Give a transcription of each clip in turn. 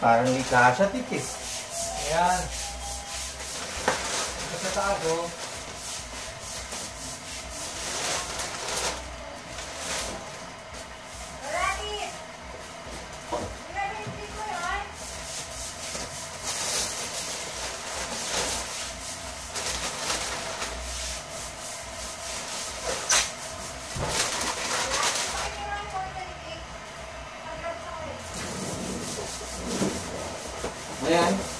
Parang hindi kasha titis. Ayan. Ito sa taas, 系。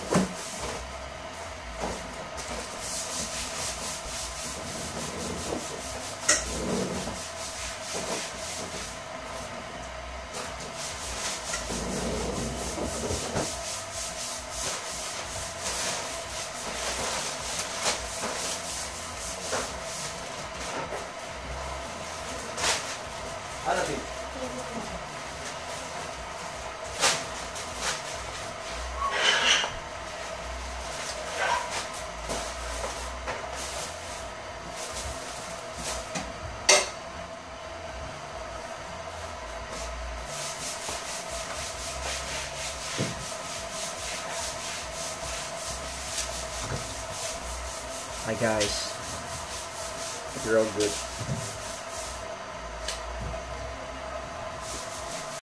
Hi guys. You're all good.